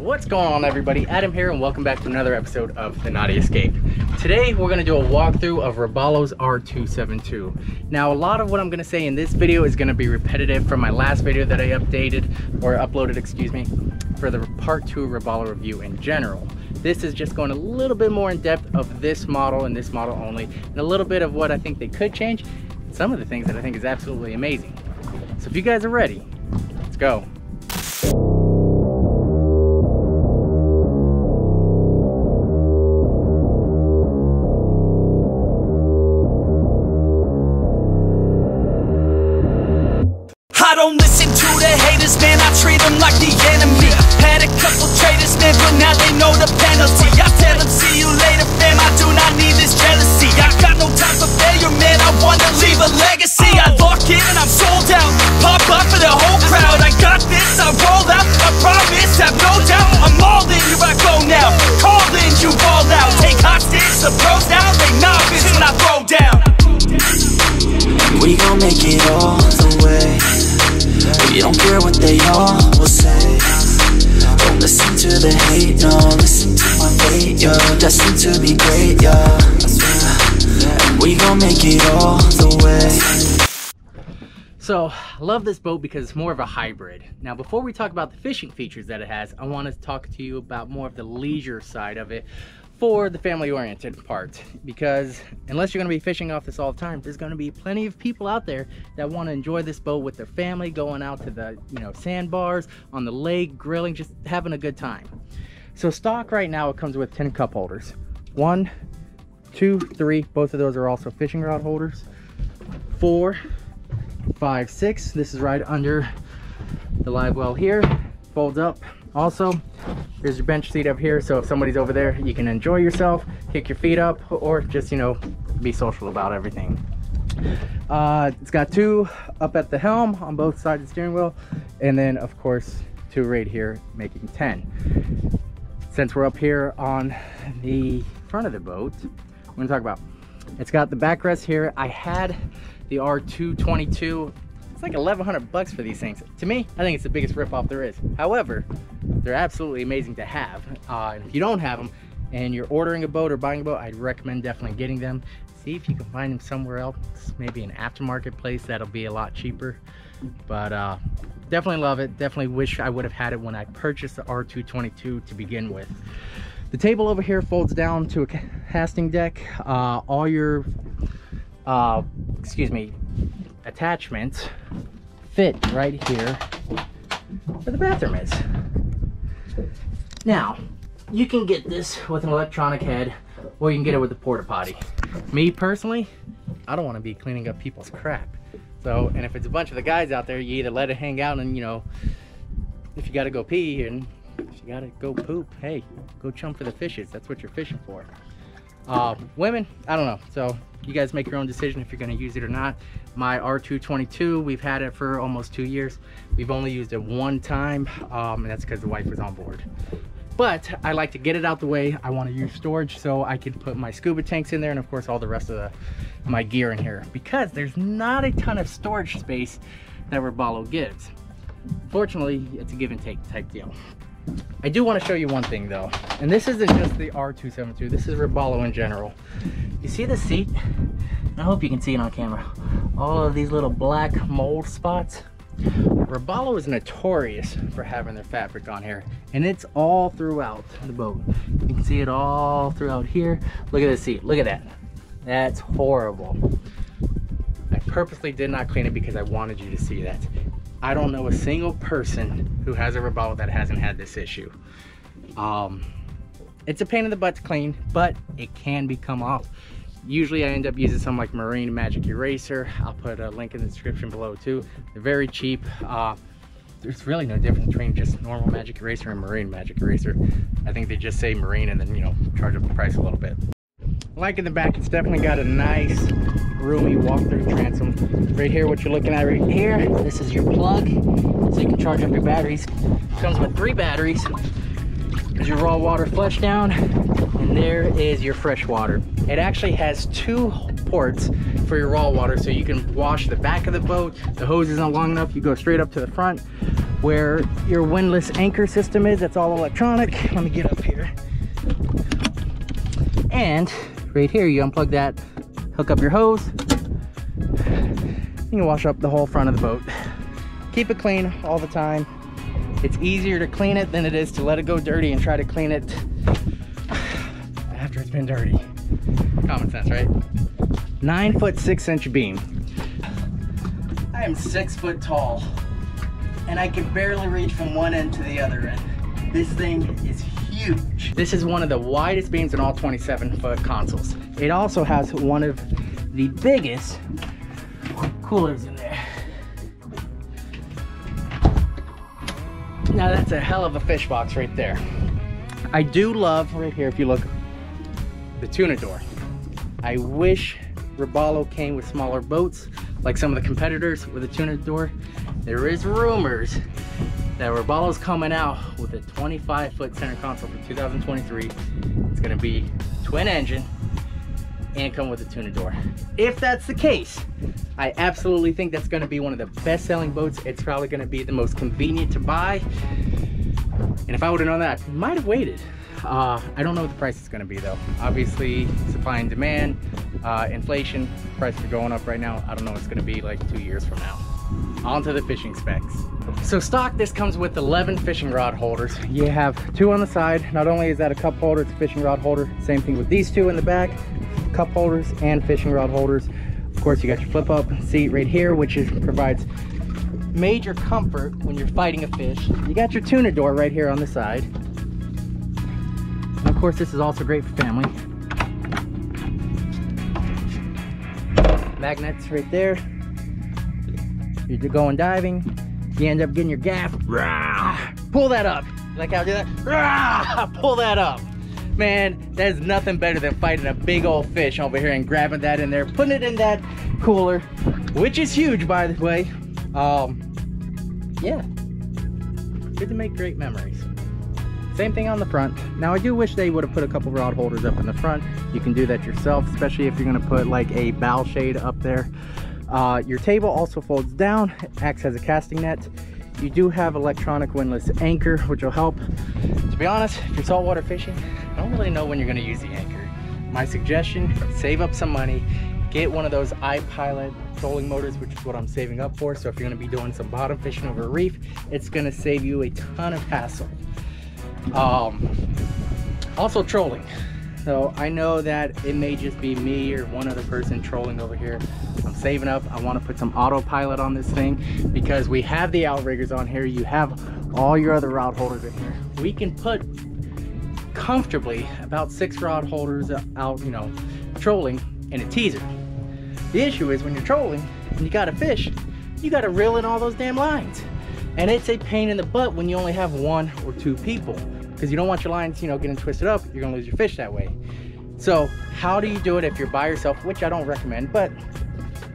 What's going on everybody? Adam here and welcome back to another episode of The Nauti Escape. Today we're going to do a walkthrough of Robalo's R272. Now a lot of what I'm going to say in this video is going to be repetitive from my last video that I updated or uploaded excuse me for the part 2 Robalo review in general. This is just going a little bit more in depth of this model and this model only and a little bit of what I think they could change some of the things that I think is absolutely amazing. So if you guys are ready, let's go. Know the penalty. I tell them, see you later, fam, I do not need this jealousy. I got no time for failure, man, I wanna leave a legacy. I lock in and I'm sold out, pop up for the whole crowd. I got this, I roll out, I promise, have no doubt. I'm all in, here I go now, call in, you ball out. Take hostage, the pros now, they novice when I throw down. We gon' make it all the way. We don't care what they all will say to the hate, no Listen to my fate, yo. Destined to be great, yo. We gon' make it all the way. So, I love this boat because it's more of a hybrid. Now, before we talk about the fishing features that it has, I want to talk to you about more of the leisure side of it for the family-oriented part. Because unless you're going to be fishing off this all the time, there's going to be plenty of people out there that want to enjoy this boat with their family, going out to the, you know, sandbars, on the lake, grilling, just having a good time. So stock right now, it comes with 10 cup holders. One, two, three, both of those are also fishing rod holders. Four, five, six. This is right under the live well here. Folds up. Also, there's your bench seat up here. So if somebody's over there, you can enjoy yourself, kick your feet up, or just, you know, be social about everything. Uh, it's got two up at the helm on both sides of the steering wheel. And then, of course, two right here, making 10. Since we're up here on the front of the boat, I'm gonna talk about it's got the backrest here. I had the R222. It's like 1100 bucks for these things. To me, I think it's the biggest ripoff there is. However, they're absolutely amazing to have. Uh, if you don't have them and you're ordering a boat or buying a boat, I'd recommend definitely getting them. See if you can find them somewhere else, maybe an aftermarket place that'll be a lot cheaper. But uh, definitely love it. Definitely wish I would have had it when I purchased the R222 to begin with. The table over here folds down to a casting deck. Uh, all your, uh, excuse me, attachments fit right here where the bathroom is. Now, you can get this with an electronic head or you can get it with a porta potty. Me personally, I don't want to be cleaning up people's crap. So, and if it's a bunch of the guys out there, you either let it hang out and, you know, if you got to go pee and if you got to go poop, hey, go chum for the fishes. That's what you're fishing for. Uh, women, I don't know. So you guys make your own decision if you're going to use it or not. My R222, we've had it for almost two years. We've only used it one time, um, and that's because the wife was on board. But I like to get it out the way. I want to use storage so I can put my scuba tanks in there and of course all the rest of the, my gear in here because there's not a ton of storage space that Robalo gives. Fortunately, it's a give and take type deal. I do want to show you one thing though, and this isn't just the R272, this is Robalo in general. You see the seat? I hope you can see it on camera. All of these little black mold spots. Robalo is notorious for having their fabric on here, and it's all throughout the boat. You can see it all throughout here. Look at the seat, look at that. That's horrible. I purposely did not clean it because I wanted you to see that. I don't know a single person who has a Robalo that hasn't had this issue. Um, it's a pain in the butt to clean, but it can be come off. Usually I end up using some like Marine Magic Eraser. I'll put a link in the description below too. They're very cheap. Uh, there's really no difference between just normal Magic Eraser and Marine Magic Eraser. I think they just say Marine and then, you know, charge up the price a little bit. Like in the back, it's definitely got a nice roomy walk-through transom. Right here, what you're looking at right here, this is your plug, so you can charge up your batteries. Comes with three batteries. There's your raw water flush down, and there is your fresh water. It actually has two ports for your raw water, so you can wash the back of the boat. The hose isn't long enough, you go straight up to the front. where your windlass anchor system is. That's all electronic. Let me get up here. And right here, you unplug that, hook up your hose. You can wash up the whole front of the boat. Keep it clean all the time. It's easier to clean it than it is to let it go dirty and try to clean it after it's been dirty. Common sense, right? Nine foot six inch beam. I am six foot tall and I can barely reach from one end to the other end. This thing is huge. This is one of the widest beams in all 27 foot consoles. It also has one of the biggest coolers in there. Now that's a hell of a fish box right there. I do love right here, if you look, the tuna door. I wish Robalo came with smaller boats like some of the competitors with a tuna door. There is rumors that Robalo's coming out with a 25 foot center console for 2023. It's gonna be twin engine and come with a tuna door. If that's the case, I absolutely think that's gonna be one of the best selling boats. It's probably gonna be the most convenient to buy. And if I would have known that, I might have waited. Uh, I don't know what the price is going to be though. Obviously, supply and demand, uh, inflation, prices are going up right now. I don't know what it's going to be like two years from now. On to the fishing specs. So stock, this comes with 11 fishing rod holders. You have two on the side. Not only is that a cup holder, it's a fishing rod holder. Same thing with these two in the back, cup holders and fishing rod holders. Of course, you got your flip up seat right here, which is, provides major comfort when you're fighting a fish. You got your tuna door right here on the side. And of course, this is also great for family. Magnets right there. You're going diving. You end up getting your gaff. Rah! Pull that up. Like how I do that? Rah! Pull that up. Man, there's nothing better than fighting a big old fish over here and grabbing that in there, putting it in that cooler, which is huge, by the way. Um, yeah, good to make great memories. Same thing on the front. Now I do wish they would have put a couple rod holders up in the front. You can do that yourself, especially if you're gonna put like a bow shade up there. Uh, your table also folds down, acts as a casting net. You do have electronic windlass anchor, which will help. To be honest, if you're saltwater fishing, I don't really know when you're gonna use the anchor. My suggestion, save up some money, get one of those iPilot trolling motors, which is what I'm saving up for. So if you're gonna be doing some bottom fishing over a reef, it's gonna save you a ton of hassle. Um, also trolling. So I know that it may just be me or one other person trolling over here. I'm saving up. I want to put some autopilot on this thing because we have the outriggers on here. You have all your other rod holders in here. We can put comfortably about six rod holders out, you know, trolling in a teaser. The issue is when you're trolling and you got a fish, you got to reel in all those damn lines. And it's a pain in the butt when you only have one or two people because you don't want your lines, you know, getting twisted up. You're gonna lose your fish that way. So how do you do it if you're by yourself, which I don't recommend, but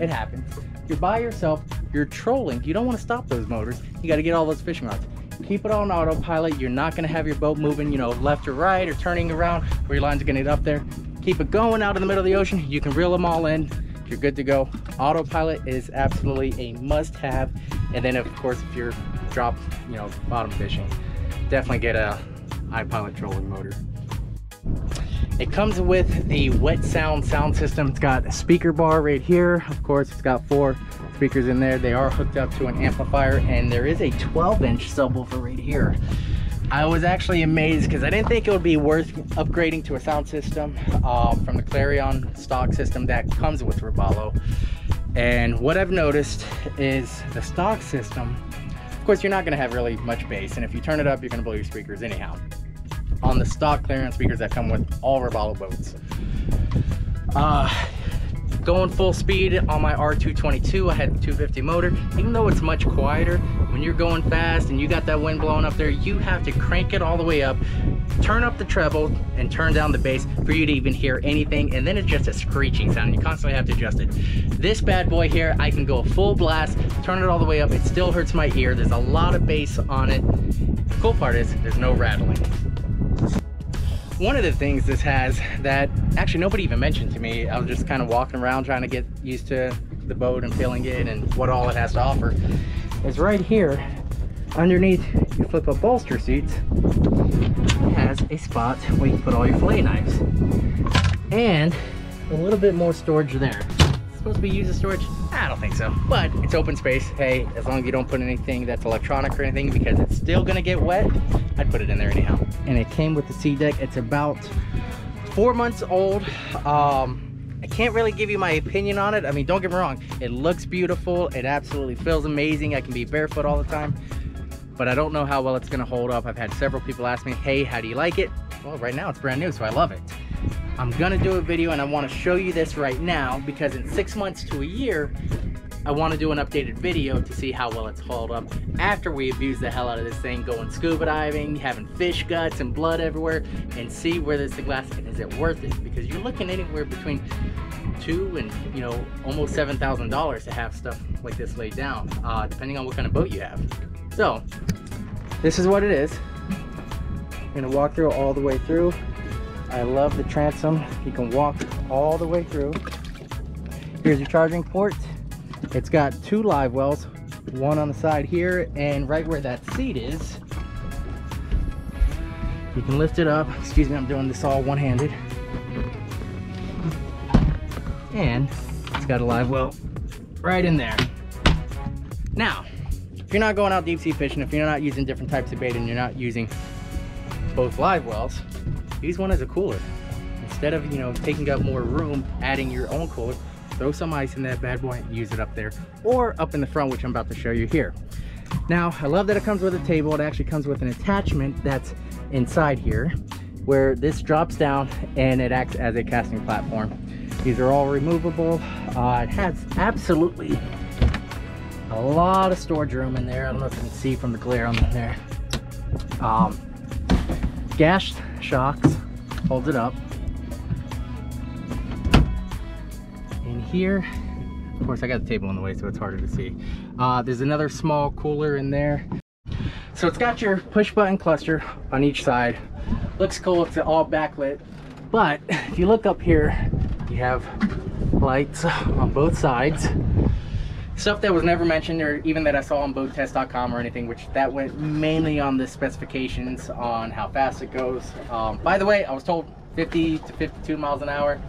it happens. You're by yourself, you're trolling. You don't wanna stop those motors. You gotta get all those fishing rods. Keep it on autopilot. You're not gonna have your boat moving, you know, left or right or turning around where your lines are gonna get up there. Keep it going out in the middle of the ocean. You can reel them all in. You're good to go. Autopilot is absolutely a must have. And then of course, if you're drop, you know, bottom fishing, definitely get a iPilot trolling motor. It comes with the wet sound sound system. It's got a speaker bar right here. Of course, it's got four speakers in there. They are hooked up to an amplifier and there is a 12 inch subwoofer right here. I was actually amazed because I didn't think it would be worth upgrading to a sound system uh, from the Clarion stock system that comes with Robalo. And what I've noticed is the stock system course, you're not gonna have really much bass, and if you turn it up, you're gonna blow your speakers anyhow. On the stock Clarion speakers that come with all Robalo boats. Uh, going full speed on my R222, I had 250 motor. Even though it's much quieter, when you're going fast and you got that wind blowing up there, you have to crank it all the way up, turn up the treble, and turn down the bass for you to even hear anything. And then it's just a screeching sound. You constantly have to adjust it. This bad boy here, I can go full blast, turn it all the way up. It still hurts my ear. There's a lot of bass on it. The cool part is there's no rattling. One of the things this has that actually nobody even mentioned to me, I was just kind of walking around trying to get used to the boat and feeling it and what all it has to offer, is right here underneath your flip up bolster seats, has a spot where you can put all your fillet knives. And a little bit more storage there. Supposed to be used as storage? I don't think so, but it's open space. Hey, as long as you don't put anything that's electronic or anything because it's still gonna get wet, I'd put it in there anyhow. And it came with the SeaDek. It's about four months old. Um, I can't really give you my opinion on it. I mean, don't get me wrong. It looks beautiful. It absolutely feels amazing. I can be barefoot all the time, but I don't know how well it's gonna hold up. I've had several people ask me, hey, how do you like it? Well, right now it's brand new, so I love it. I'm gonna do a video and I wanna show you this right now because in six months to a year, I wanna do an updated video to see how well it's hauled up after we abuse the hell out of this thing, going scuba diving, having fish guts and blood everywhere, and see where this thing lasts and is it worth it? Because you're looking anywhere between two and you know almost seven thousand dollars to have stuff like this laid down, uh, depending on what kind of boat you have. So this is what it is. I'm gonna walk through all the way through. I love the transom. You can walk all the way through. Here's your charging port. It's got two live wells, one on the side here and right where that seat is. You can lift it up. Excuse me, I'm doing this all one-handed. And it's got a live well right in there. Now, if you're not going out deep sea fishing, if you're not using different types of bait and you're not using both live wells, use one as a cooler. Instead of, you know, taking up more room, adding your own cooler, throw some ice in that bad boy and use it up there or up in the front, which I'm about to show you here. Now, I love that it comes with a table. It actually comes with an attachment that's inside here where this drops down and it acts as a casting platform. These are all removable. Uh, it has absolutely a lot of storage room in there. I don't know if you can see from the glare on there. Um, gas shocks holds it up. In here, of course I got the table in the way so it's harder to see. Uh, there's another small cooler in there. So it's got your push button cluster on each side. Looks cool, it's all backlit. But if you look up here, you have lights on both sides. Stuff that was never mentioned or even that I saw on boattest.com or anything, which that went mainly on the specifications on how fast it goes. Um, by the way, I was told 50 to 52 miles an hour.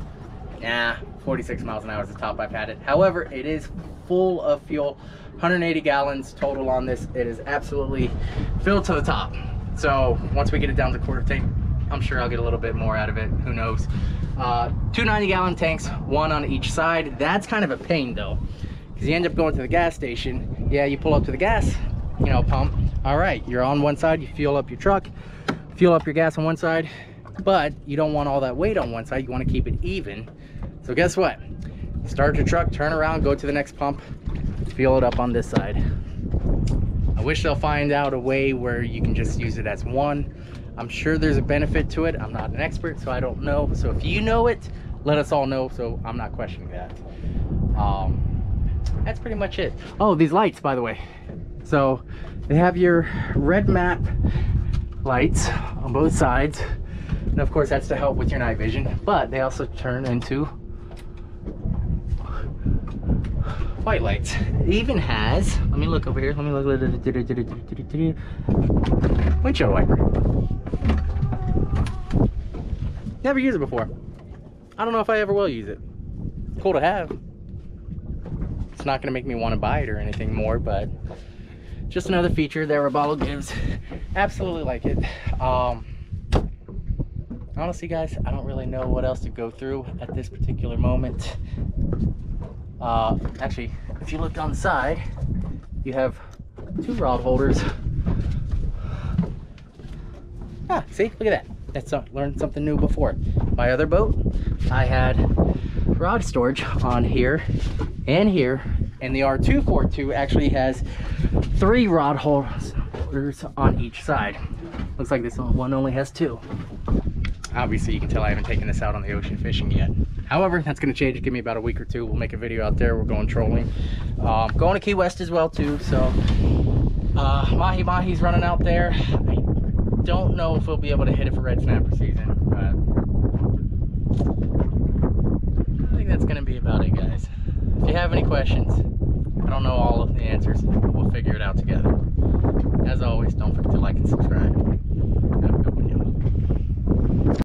Nah, 46 miles an hour is the top I've had it. However, it is full of fuel, 180 gallons total on this. It is absolutely filled to the top. So once we get it down to quarter tank, I'm sure I'll get a little bit more out of it. Who knows? Uh, two 90 gallon tanks, one on each side. That's kind of a pain though, because you end up going to the gas station. Yeah, you pull up to the gas, you know, pump. All right, you're on one side, you fuel up your truck, fuel up your gas on one side, but you don't want all that weight on one side. You want to keep it even. So guess what? Start your truck, turn around, go to the next pump, fuel it up on this side. I wish they'll find out a way where you can just use it as one. I'm sure there's a benefit to it. I'm not an expert, so I don't know. So if you know it, let us all know so I'm not questioning that. Um, that's pretty much it. Oh, these lights, by the way. So they have your red map lights on both sides. And of course, that's to help with your night vision. But they also turn into white lights. It even has, let me look over here. Let me look. Windshield wiper. Never used it before. I don't know if I ever will use it. Cool to have. Not gonna make me want to buy it or anything more, but just another feature that Robalo gives. Absolutely like it. Um, honestly, guys, I don't really know what else to go through at this particular moment. Uh, actually, if you look on the side, you have two rod holders. Ah, see, look at that. That's uh, learned something new before. My other boat, I had rod storage on here and here, and the R242 actually has three rod holders on each side. Looks like this one only has two. Obviously, you can tell I haven't taken this out on the ocean fishing yet. However, that's going to change. Give me about a week or two. We'll make a video out there. We're going trolling. Um, going to Key West as well, too. So, uh, Mahi Mahi's running out there. I don't know if we'll be able to hit it for red snapper season, but I think that's going to be about it, guys. If you have any questions, I don't know all of the answers, but we'll figure it out together. As always, don't forget to like and subscribe.